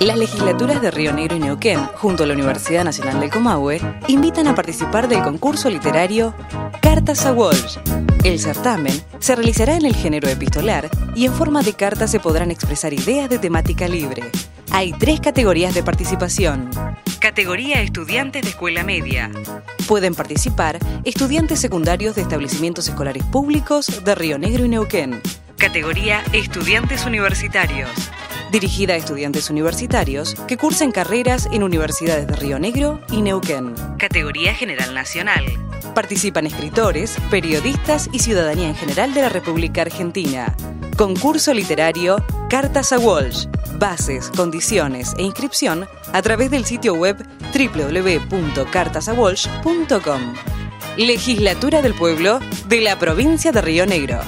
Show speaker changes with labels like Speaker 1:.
Speaker 1: Las legislaturas de Río Negro y Neuquén, junto a la Universidad Nacional del Comahue, invitan a participar del concurso literario Cartas a Walsh. El certamen se realizará en el género epistolar y en forma de cartas se podrán expresar ideas de temática libre. Hay tres categorías de participación. Categoría Estudiantes de Escuela Media. Pueden participar estudiantes secundarios de establecimientos escolares públicos de Río Negro y Neuquén. Categoría Estudiantes Universitarios dirigida a estudiantes universitarios que cursen carreras en universidades de Río Negro y Neuquén. Categoría General Nacional. Participan escritores, periodistas y ciudadanía en general de la República Argentina. Concurso literario Cartas a Walsh. Bases, condiciones e inscripción a través del sitio web www.cartasawalsh.com. Legislatura del Pueblo de la provincia de Río Negro.